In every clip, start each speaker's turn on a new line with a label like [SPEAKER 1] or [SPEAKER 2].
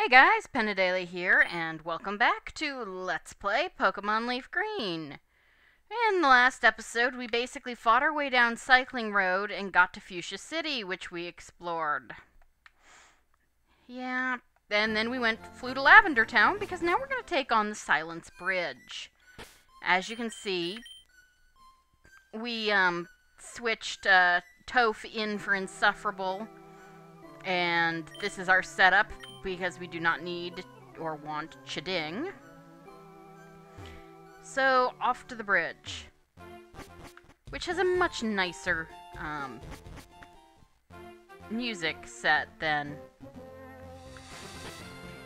[SPEAKER 1] Hey guys, Pen Adelie here, and welcome back to Let's Play Pokemon Leaf Green. In the last episode, we basically fought our way down Cycling Road and got to Fuchsia City, which we explored. Yeah, and then we went flew to Lavender Town because now we're going to take on the Silence Bridge. As you can see, we um, switched uh, Toph in for Insufferable, and this is our setup because we do not need or want Chiding. So, off to the bridge. Which has a much nicer um, music set than...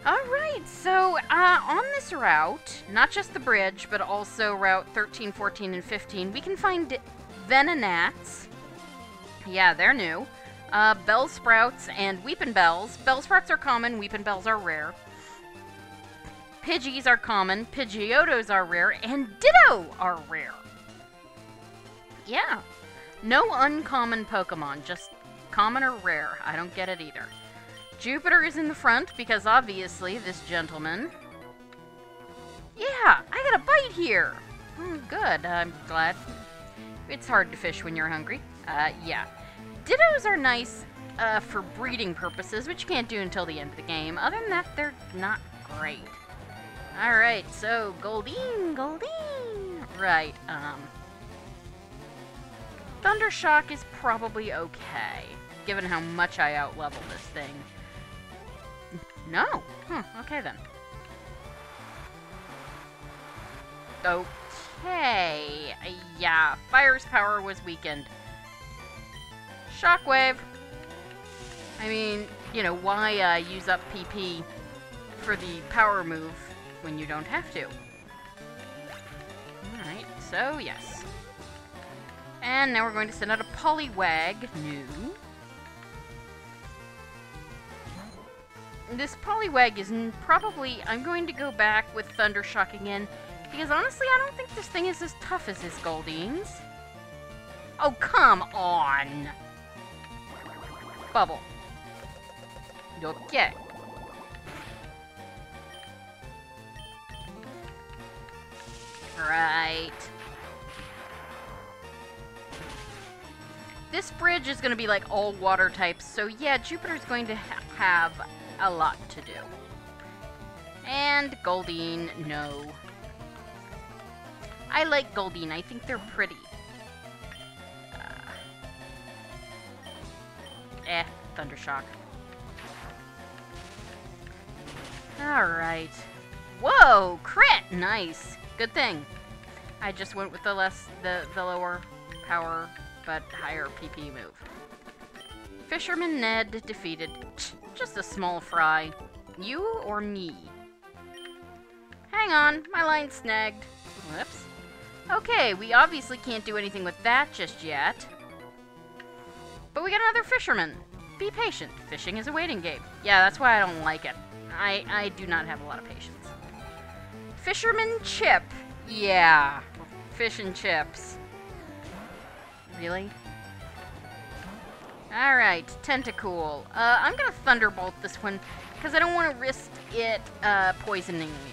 [SPEAKER 1] Alright, so uh, on this route, not just the bridge, but also Route 13, 14, and 15, we can find Venonats. Yeah, they're new uh, Bellsprouts, and Weepinbells. Bell sprouts are common, Weepinbells are rare. Pidgeys are common, Pidgeotos are rare, and Ditto are rare. Yeah. No uncommon Pokemon, just common or rare. I don't get it either. Jupiter is in the front because obviously this gentleman. Yeah, I got a bite here. Mm, good, I'm glad. It's hard to fish when you're hungry. Uh, yeah. Dittos are nice uh, for breeding purposes, which you can't do until the end of the game. Other than that, they're not great. Alright, so Goldeen, Goldeen! Right, um... Thundershock is probably okay, given how much I outlevel this thing. No? Huh, okay then. Okay, yeah, Fire's power was weakened. Shockwave! I mean, you know, why uh, use up PP for the power move when you don't have to? Alright, so yes. And now we're going to send out a Poliwag. New. This Poliwag is probably... I'm going to go back with Thundershock again, because honestly, I don't think this thing is as tough as his Goldeens. Oh, come on! Bubble. Okay. Right. This bridge is going to be like all water types, so yeah, Jupiter's going to ha have a lot to do. And Goldeen, no. I like Goldeen, I think they're pretty. Thundershock. Alright. Whoa! Crit! Nice. Good thing. I just went with the less the, the lower power but higher PP move. Fisherman Ned defeated. Just a small fry. You or me? Hang on, my line's snagged. Whoops. Okay, we obviously can't do anything with that just yet. But we got another fisherman. Be patient. Fishing is a waiting game. Yeah, that's why I don't like it. I, I do not have a lot of patience. Fisherman Chip. Yeah. Fish and chips. Really? Alright, Tentacool. Uh, I'm gonna Thunderbolt this one, because I don't want to risk it uh, poisoning me.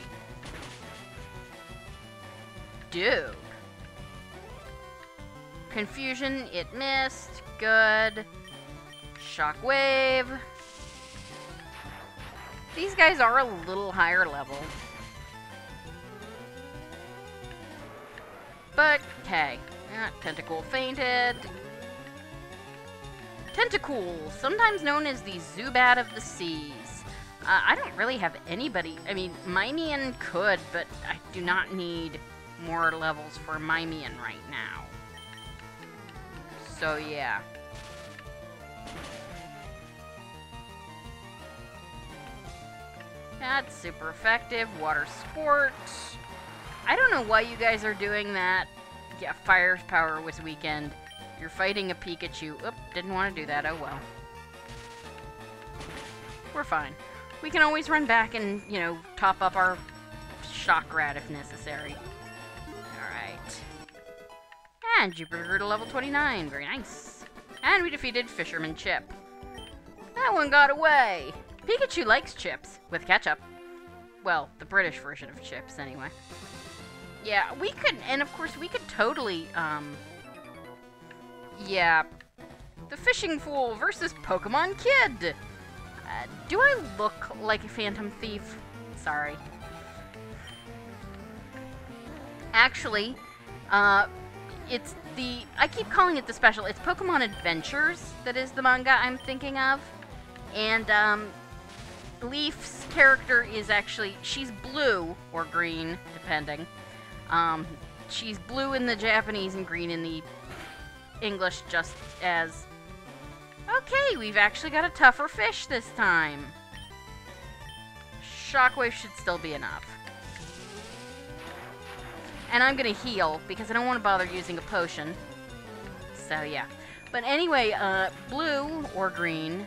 [SPEAKER 1] Dude. Confusion, it missed. Good. Shockwave. These guys are a little higher level. But, hey. Ah, Tentacool fainted. Tentacool, sometimes known as the Zubat of the Seas. Uh, I don't really have anybody. I mean, Mimian could, but I do not need more levels for Mimian right now. So, yeah. That's super effective. Water Sport. I don't know why you guys are doing that. Yeah, Fire's power was weakened. You're fighting a Pikachu. Oop, didn't want to do that. Oh well. We're fine. We can always run back and, you know, top up our Shock Rat if necessary. Alright. And Jupiter grew to level 29. Very nice. And we defeated Fisherman Chip. That one got away. Pikachu likes chips with ketchup. Well, the British version of chips, anyway. Yeah, we could, and of course, we could totally, um, yeah. The Fishing Fool versus Pokemon Kid! Uh, do I look like a Phantom Thief? Sorry. Actually, uh, it's the, I keep calling it the special, it's Pokemon Adventures that is the manga I'm thinking of. And, um, Leaf's character is actually, she's blue, or green, depending. Um, she's blue in the Japanese and green in the English, just as... Okay, we've actually got a tougher fish this time. Shockwave should still be enough. And I'm gonna heal, because I don't want to bother using a potion. So, yeah. But anyway, uh, blue, or green,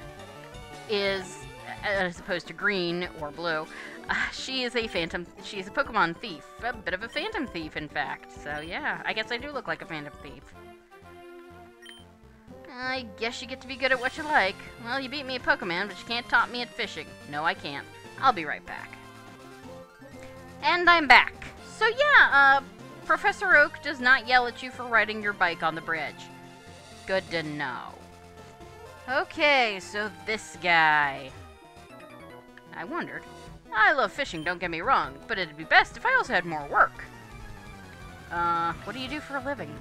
[SPEAKER 1] is, as opposed to green or blue, uh, she is a phantom, she is a Pokemon thief. A bit of a phantom thief, in fact. So, yeah, I guess I do look like a phantom thief. I guess you get to be good at what you like. Well, you beat me at Pokemon, but you can't top me at fishing. No, I can't. I'll be right back. And I'm back. So yeah, uh, Professor Oak does not yell at you for riding your bike on the bridge. Good to know. Okay, so this guy. I wondered. I love fishing, don't get me wrong, but it'd be best if I also had more work. Uh, what do you do for a living?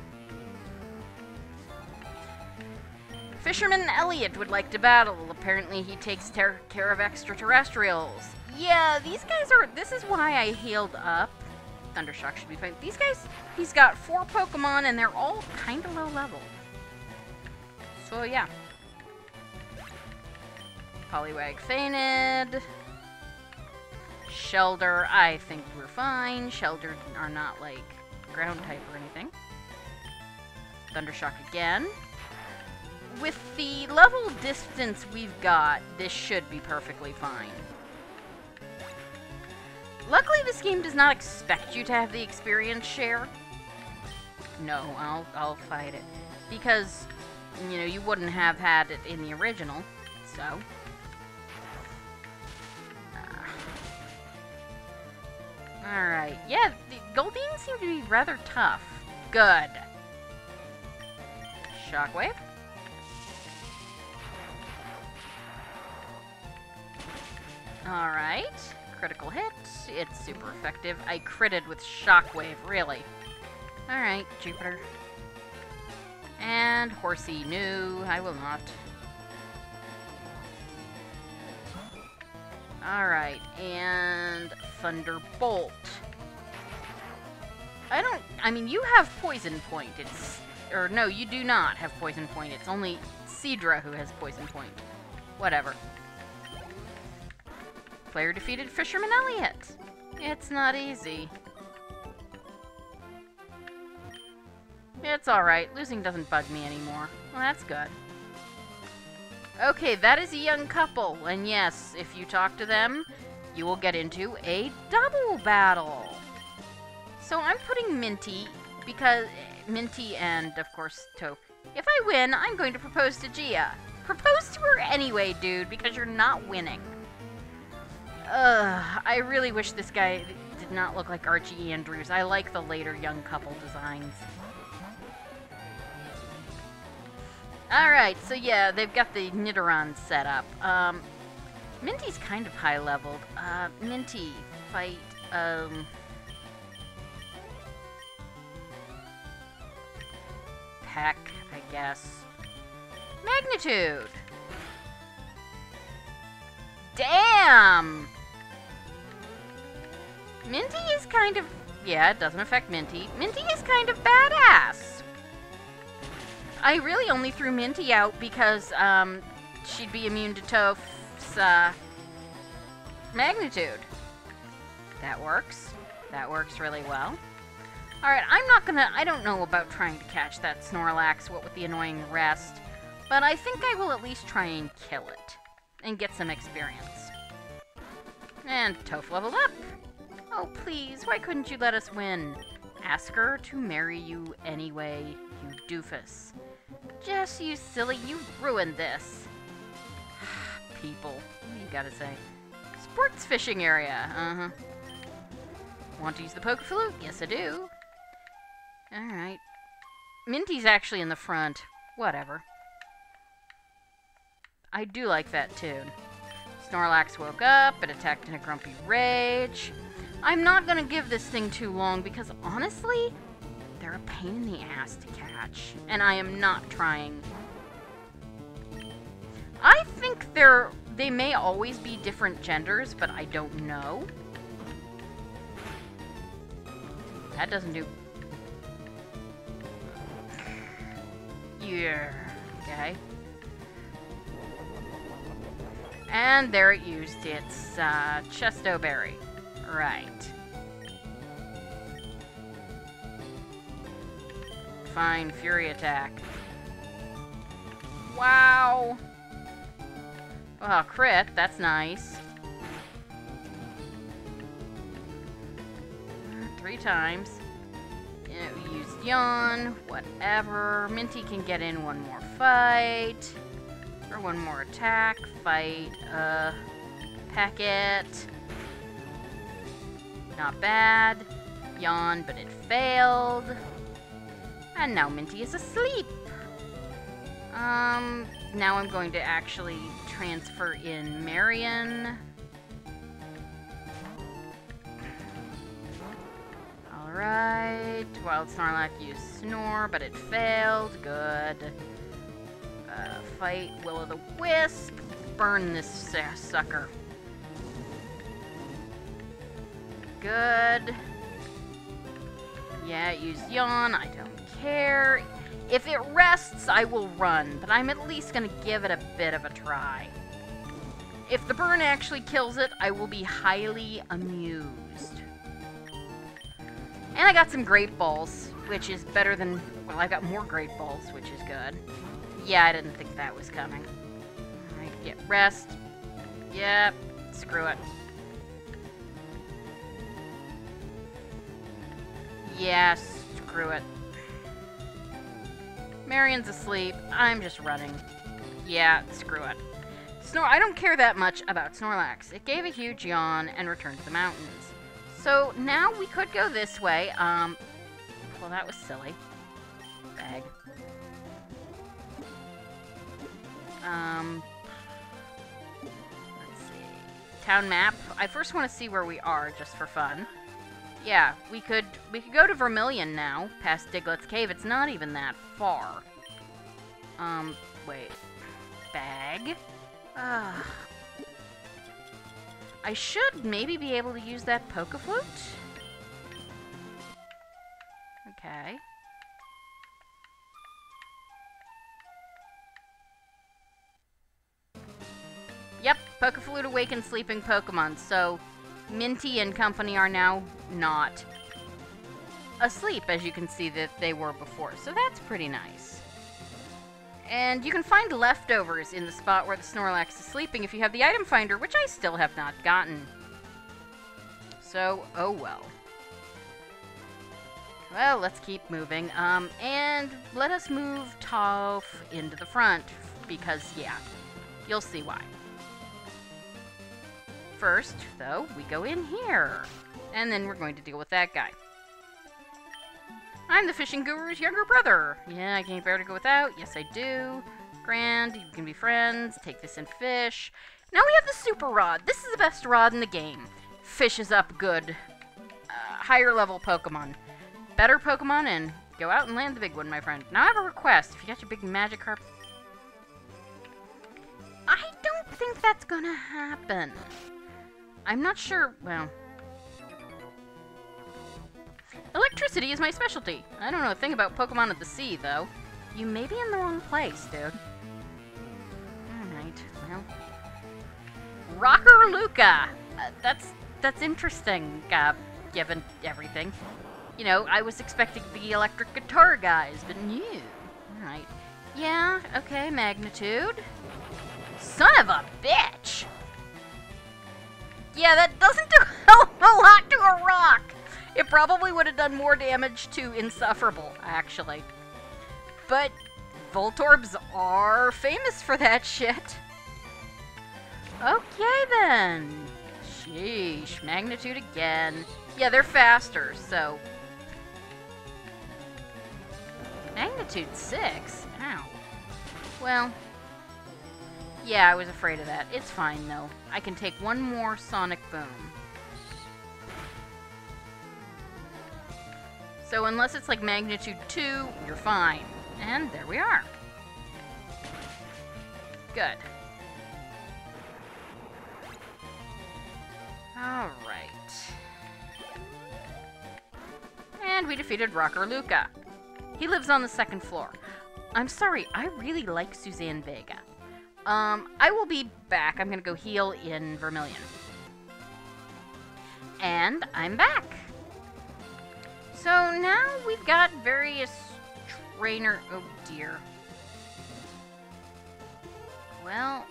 [SPEAKER 1] Fisherman Elliot would like to battle. Apparently he takes care of extraterrestrials. Yeah, these guys are... This is why I healed up. Thundershock should be fine. These guys, he's got four Pokemon, and they're all kind of low level. So, yeah. Poliwag fainted. Shellder, I think we're fine. Shellder are not, like, ground type or anything. Thundershock again. With the level distance we've got, this should be perfectly fine. Luckily, this game does not expect you to have the experience share. No, I'll, I'll fight it. Because, you know, you wouldn't have had it in the original, so... Alright, yeah, the Goldeen seem to be rather tough. Good. Shockwave. Alright. Critical hit. It's super effective. I critted with Shockwave, really. Alright, Jupiter. And Horsey, no, I will not. Alright, and Thunderbolt. I don't, I mean, you have Poison Point. It's, or no, you do not have Poison Point. It's only Seadra who has Poison Point. Whatever. Player defeated Fisherman Elliot. It's not easy. It's alright. Losing doesn't bug me anymore. Well, that's good. Okay, that is a young couple. And yes, if you talk to them, you will get into a double battle. So I'm putting Minty because Minty and of course Toph. If I win, I'm going to propose to Gia. Propose to her anyway, dude, because you're not winning. Ugh, I really wish this guy did not look like Archie Andrews. I like the later young couple designs. Alright, so yeah, they've got the Nidoran set up. Um, Minty's kind of high leveled. Uh, Minty, fight, um... Peck, I guess. Magnitude! Damn! Minty is kind of... Yeah, it doesn't affect Minty. Minty is kind of badass. I really only threw Minty out because um, she'd be immune to Toph's uh, magnitude. That works. That works really well. Alright, I'm not gonna... I don't know about trying to catch that Snorlax, what with the annoying rest. But I think I will at least try and kill it. And get some experience. And Toph leveled up. Oh, please, why couldn't you let us win? Ask her to marry you anyway, you doofus. Jes, you silly, you ruined this. People. You gotta say. Sports fishing area. Uh-huh. Want to use the poke flute? Yes, I do. Alright. Minty's actually in the front. Whatever. I do like that tune. Snorlax woke up and attacked in a grumpy rage. I'm not gonna give this thing too long because honestly, they're a pain in the ass to catch. And I am not trying. I think they're they may always be different genders, but I don't know. That doesn't do... Yeah. Okay. And there it used its uh, Chesto Berry. Right. Fine, Fury Attack. Wow! Oh, crit. That's nice. Three times. Used Yawn. Whatever. Minty can get in one more fight. Or one more attack. Fight, uh, Packet. Not bad. Yawn, but it failed. And now Minty is asleep. Um, now I'm going to actually transfer in Marion. Alright. Wild Snorlax used Snore, but it failed. Good. Uh, fight Will-O-The-Wisp. Burn this sucker. Good. Yeah, use Yawn. I don't care. If it rests, I will run, but I'm at least going to give it a bit of a try. If the burn actually kills it, I will be highly amused. And I got some Great Balls, which is better than... Well, I got more Great Balls, which is good. Yeah, I didn't think that was coming. Get rest. Yep, screw it. Yeah, screw it. Marion's asleep. I'm just running. Yeah, screw it. Snor- I don't care that much about Snorlax. It gave a huge yawn and returned to the mountains. So now we could go this way. Um, well, that was silly. Bag. Um, let's see. Town map. I first want to see where we are, just for fun. Yeah, we could we could go to Vermilion now, past Diglett's Cave. It's not even that far. Um, wait. Bag? Ah. I should maybe be able to use that Pokeflute? Okay. Yep, Pokeflute awakens sleeping Pokemon, so Minty and company are now not asleep, as you can see that they were before. So that's pretty nice. And you can find leftovers in the spot where the Snorlax is sleeping if you have the item finder, which I still have not gotten. So, oh well. Well, let's keep moving. Um, and let us move Toph into the front, because, yeah, you'll see why. First, though, we go in here. And then we're going to deal with that guy. I'm the fishing guru's younger brother. Yeah, I can't bear to go without. Yes, I do. Grand, you can be friends. Take this and fish. Now we have the super rod. This is the best rod in the game. Fishes up good. Uh, higher level Pokemon. Better Pokemon and go out and land the big one, my friend. Now I have a request. If you got your big Magikarp... I don't think that's gonna happen. I'm not sure, well... Electricity is my specialty. I don't know a thing about Pokemon at the sea, though. You may be in the wrong place, dude. Alright, well... Rocker Luca! Uh, that's, that's interesting, uh, given everything. You know, I was expecting the electric guitar guys, but you. Alright. Yeah, okay, magnitude. Son of a bitch! Yeah, that doesn't do a lot to a rock. It probably would have done more damage to Insufferable, actually. But Voltorbs are famous for that shit. Okay then. Sheesh, magnitude again. Yeah, they're faster, so. Magnitude 6? Ow. Well. Yeah, I was afraid of that. It's fine, though. I can take one more Sonic Boom. So unless it's like magnitude 2, you're fine. And there we are. Good. Alright. And we defeated Rocker Luca. He lives on the second floor. I'm sorry, I really like Suzanne Vega. Um, I will be back. I'm gonna go heal in Vermilion. And I'm back. So now we've got various trainer. Oh dear. Well.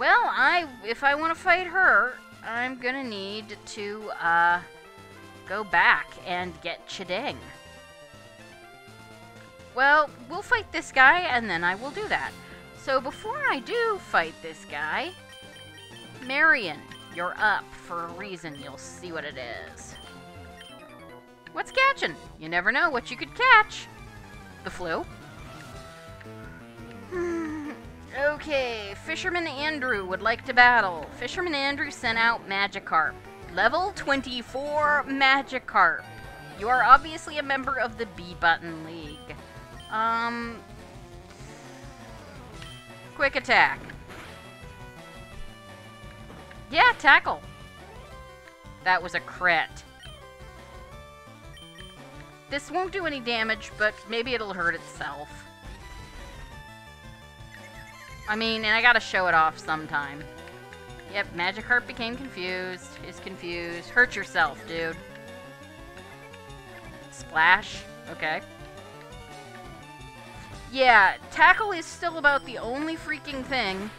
[SPEAKER 1] Well, I if I want to fight her, I'm gonna need to uh, go back and get Chideng. Well, we'll fight this guy, and then I will do that. So before I do fight this guy, Marion, you're up for a reason. You'll see what it is. What's catching? You never know what you could catch. The flu? okay, Fisherman Andrew would like to battle. Fisherman Andrew sent out Magikarp. Level 24 Magikarp. You are obviously a member of the B Button League. Um. Quick attack. Yeah, tackle. That was a crit. This won't do any damage, but maybe it'll hurt itself. I mean, and I gotta show it off sometime. Yep, Magikarp became confused. Is confused. Hurt yourself, dude. Splash. Okay. Yeah, tackle is still about the only freaking thing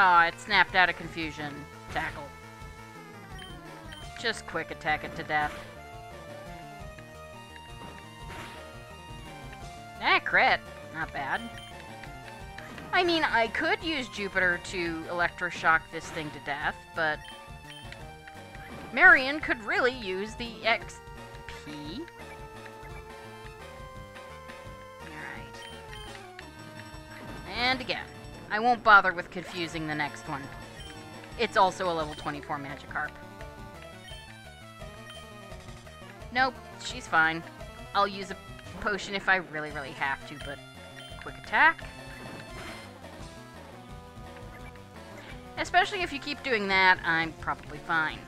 [SPEAKER 1] Aw, oh, it snapped out of confusion. Tackle. Just quick attack it to death. Eh, crit. Not bad. I mean, I could use Jupiter to electroshock this thing to death, but... Marion could really use the XP. Alright. And again. I won't bother with confusing the next one. It's also a level 24 Magikarp. Nope, she's fine. I'll use a potion if I really, really have to, but quick attack. Especially if you keep doing that, I'm probably fine.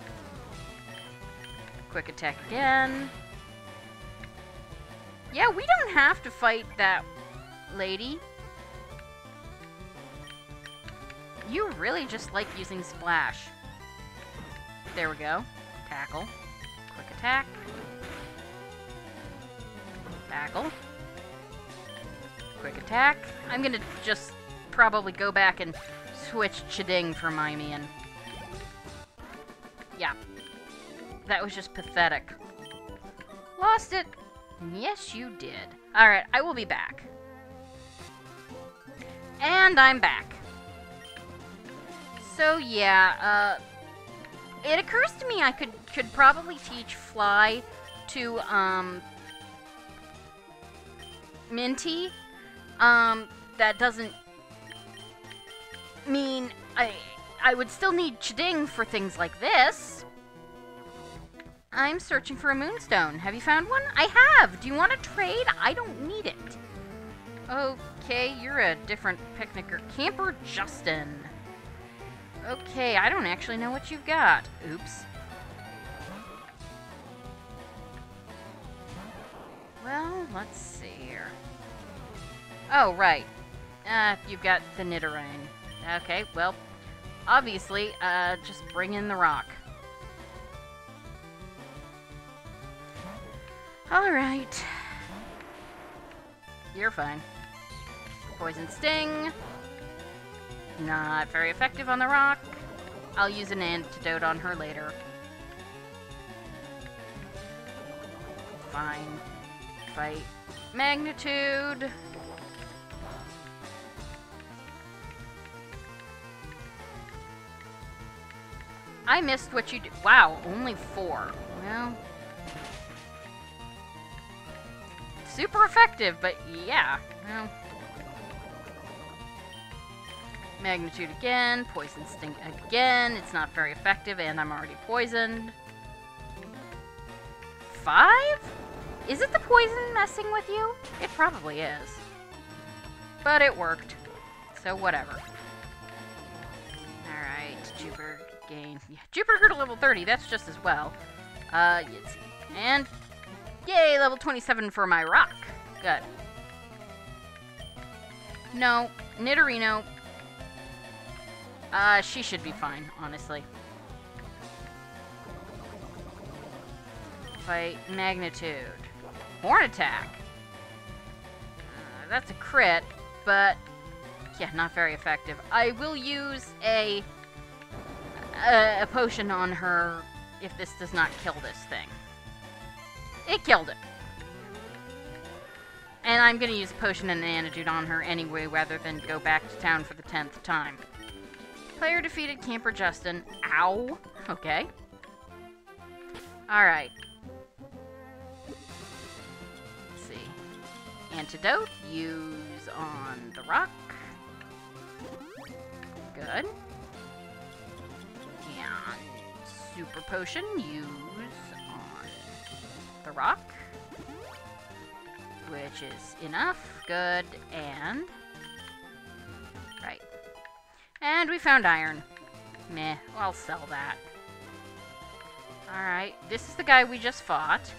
[SPEAKER 1] Quick attack again. Yeah, we don't have to fight that lady. You really just like using Splash. There we go. Tackle. Quick attack. Tackle. Quick attack. I'm gonna just probably go back and switch Chideng for Mimian. Yeah. That was just pathetic. Lost it. Yes, you did. Alright, I will be back. And I'm back. So yeah, uh, it occurs to me I could could probably teach Fly to um, Minty. Um, that doesn't mean I I would still need Chideng for things like this. I'm searching for a moonstone. Have you found one? I have. Do you want to trade? I don't need it. Okay, you're a different picnicker. Camper Justin. Okay, I don't actually know what you've got. Oops. Well, let's see here. Oh, right. Uh, you've got the Nidoran. Okay, well, obviously, uh, just bring in the rock. Alright. You're fine. Poison Sting. Not very effective on the rock. I'll use an antidote on her later. Fine. Fight. Magnitude! I missed what you did. Wow, only four. Well. Super effective, but yeah. Well magnitude again, poison sting again. It's not very effective, and I'm already poisoned. Five? Is it the poison messing with you? It probably is. But it worked. So whatever. Alright, Jupiter gain. Yeah, Jupiter to level 30, that's just as well. Uh. And, yay, level 27 for my rock. Good. No, Nidorino. Uh, she should be fine, honestly. Fight magnitude. Horn attack. Uh, that's a crit, but yeah, not very effective. I will use a, a, a potion on her if this does not kill this thing. It killed it. And I'm going to use a potion and an antidote on her anyway, rather than go back to town for the tenth time. Player defeated Camper Justin. Ow. Okay. Alright. See. Antidote. Use on the rock. Good. And super potion, use on the rock. Which is enough. Good. And... And we found iron. Meh, I'll sell that. Alright, this is the guy we just fought.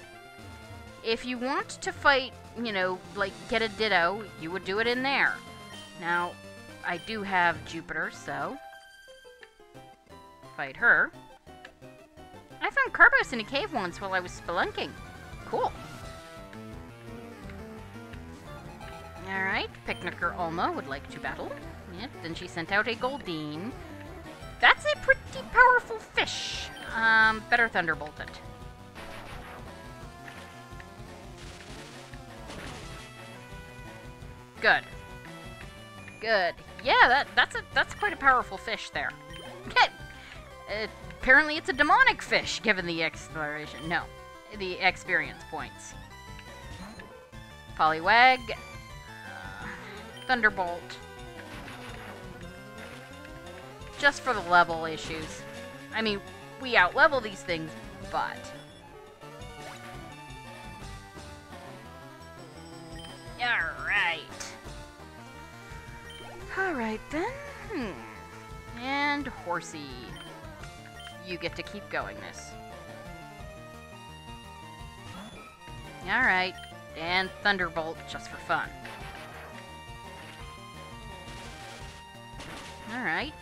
[SPEAKER 1] If you want to fight, you know, like get a ditto, you would do it in there. Now, I do have Jupiter, so fight her. I found Carbos in a cave once while I was spelunking. Cool. Alright, Picnicker Alma would like to battle. Then she sent out a Goldeen. That's a pretty powerful fish. Um, better Thunderbolt it. Good. Good. Yeah, that that's a that's quite a powerful fish there. Okay. Uh, apparently it's a demonic fish, given the exploration. No, the experience points. Poliwag. Uh, Thunderbolt. Just for the level issues. I mean, we outlevel these things, but... Alright. Alright then. And Horsey. You get to keep going this. Alright. And Thunderbolt just for fun. Alright.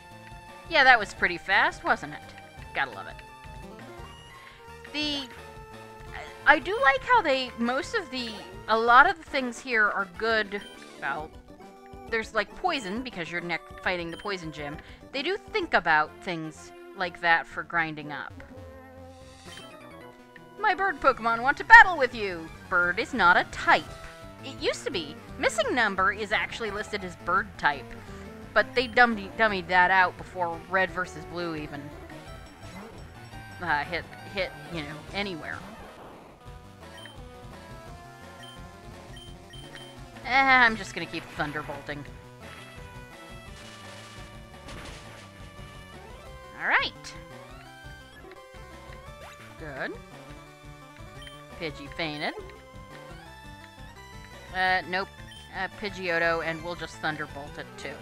[SPEAKER 1] Yeah, that was pretty fast, wasn't it? Gotta love it. The... I do like how they... Most of the... A lot of the things here are good... Well, there's like poison because you're neck fighting the poison gym. They do think about things like that for grinding up. My bird Pokemon want to battle with you. Bird is not a type. It used to be. Missing number is actually listed as bird type. But they dummied, dummied that out before red versus blue even uh, hit, hit, you know, anywhere. Eh, I'm just gonna keep thunderbolting. Alright. Good. Pidgey fainted. Uh, nope. Uh, Pidgeotto, and we'll just Thunderbolt it too.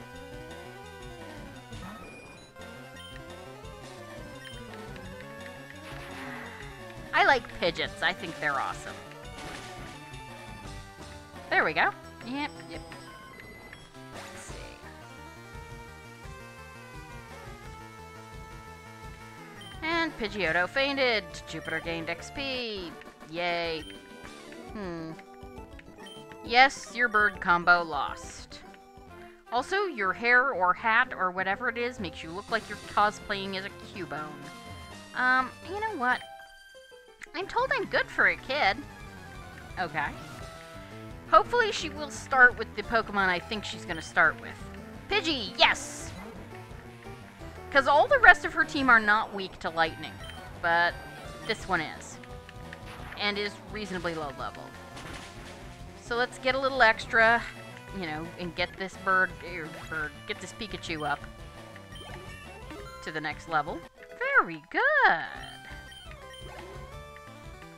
[SPEAKER 1] I like pigeons. I think they're awesome. There we go. Yep, yep. Let's see. And Pidgeotto fainted. Jupiter gained XP. Yay. Hmm. Yes, your bird combo lost. Also, your hair or hat or whatever it is makes you look like you're cosplaying as a Cubone. Um, you know what? I'm told I'm good for a kid. Okay. Hopefully she will start with the Pokemon I think she's going to start with. Pidgey, yes! Because all the rest of her team are not weak to lightning, but this one is. And is reasonably low level. So let's get a little extra, you know, and get this bird, er, bird, get this Pikachu up to the next level. Very good.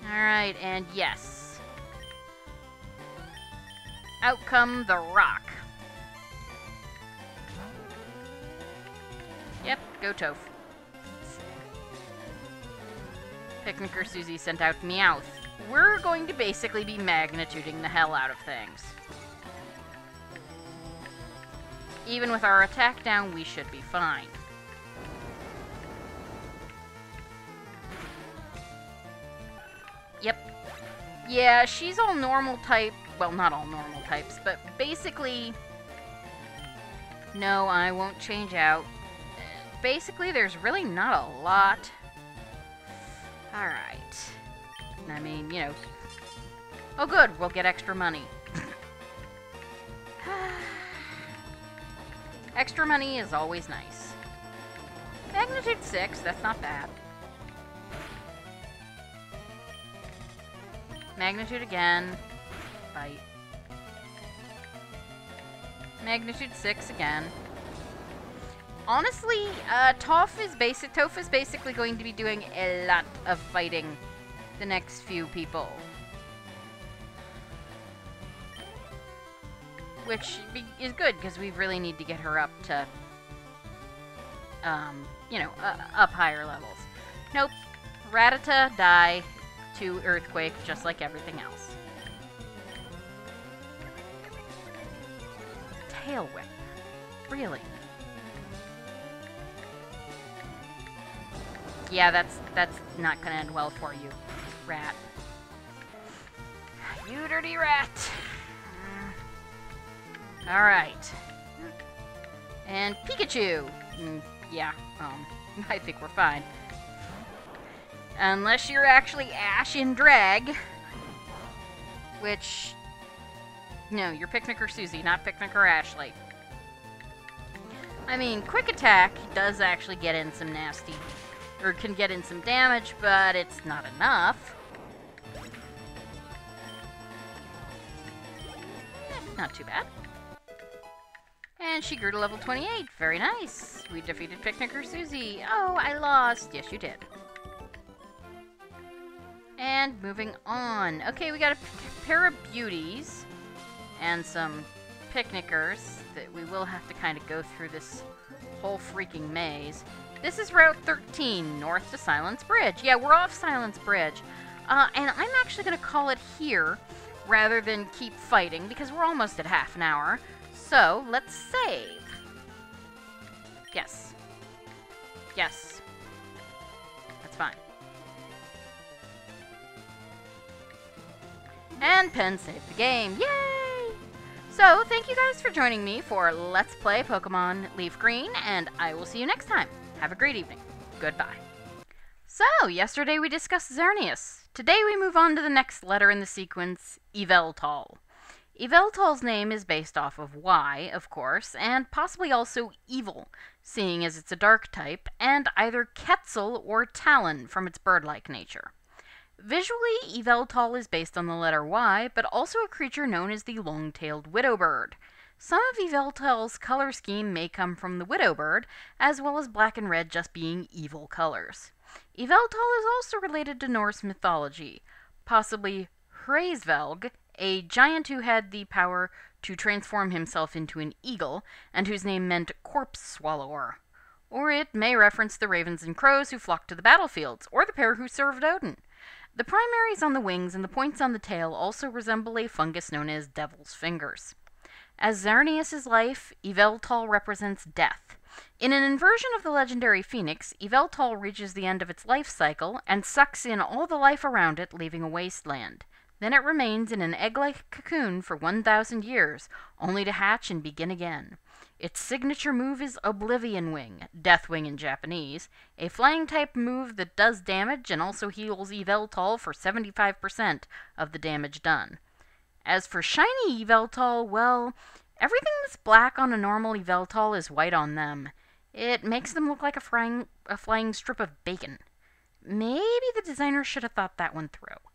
[SPEAKER 1] Alright, and yes. Out come the rock. Yep, go Toph. Picnicker Susie sent out Meowth. We're going to basically be magnituding the hell out of things. Even with our attack down, we should be fine. Yeah, she's all normal type. Well, not all normal types, but basically... No, I won't change out. Basically, there's really not a lot. Alright. I mean, you know... Oh good, we'll get extra money. extra money is always nice. Magnitude 6, that's not bad. Magnitude again. Bite. Magnitude 6 again. Honestly, uh, Toph is basic. Toph is basically going to be doing a lot of fighting the next few people. Which is good, because we really need to get her up to, um, you know, uh, up higher levels. Nope. Rattata, die Earthquake, just like everything else. Tail Whip. Really? Yeah, that's that's not gonna end well for you, rat. You dirty rat. Alright. And Pikachu! Mm, yeah, um, I think we're fine. Unless you're actually Ash in drag. Which... No, you're Picnicker Susie, not Picnicker Ashley. I mean, Quick Attack does actually get in some nasty... Or can get in some damage, but it's not enough. Not too bad. And she grew to level 28. Very nice. We defeated Picnicker Susie. Oh, I lost. Yes, you did. And moving on. Okay, we got a pair of beauties and some picnickers that we will have to kind of go through this whole freaking maze. This is Route 13, north to Silence Bridge. Yeah, we're off Silence Bridge. Uh, and I'm actually going to call it here rather than keep fighting because we're almost at half an hour. So, let's save. Yes. Yes. That's fine. And Pen saved the game. Yay! So, thank you guys for joining me for Let's Play Pokemon Leaf Green, and I will see you next time. Have a great evening. Goodbye. So, yesterday we discussed Xerneas. Today we move on to the next letter in the sequence, Yveltal. Yveltal's name is based off of Y, of course, and possibly also evil, seeing as it's a dark type, and either Quetzal or Talon from its bird-like nature. Visually, Yveltal is based on the letter Y, but also a creature known as the long-tailed widowbird. Some of Yveltal's color scheme may come from the widowbird, as well as black and red just being evil colors. Yveltal is also related to Norse mythology, possibly Hraesvelg, a giant who had the power to transform himself into an eagle, and whose name meant corpse swallower. Or it may reference the ravens and crows who flocked to the battlefields, or the pair who served Odin. The primaries on the wings and the points on the tail also resemble a fungus known as devil's fingers. As Xerneas' life, Yveltal represents death. In an inversion of the legendary phoenix, Yveltal reaches the end of its life cycle and sucks in all the life around it, leaving a wasteland. Then it remains in an egg-like cocoon for 1,000 years, only to hatch and begin again. Its signature move is Oblivion Wing, Death Wing in Japanese, a flying type move that does damage and also heals Yveltal for 75% of the damage done. As for shiny Yveltal, well, everything that's black on a normal Yveltal is white on them. It makes them look like a frying a flying strip of bacon. Maybe the designer should have thought that one through.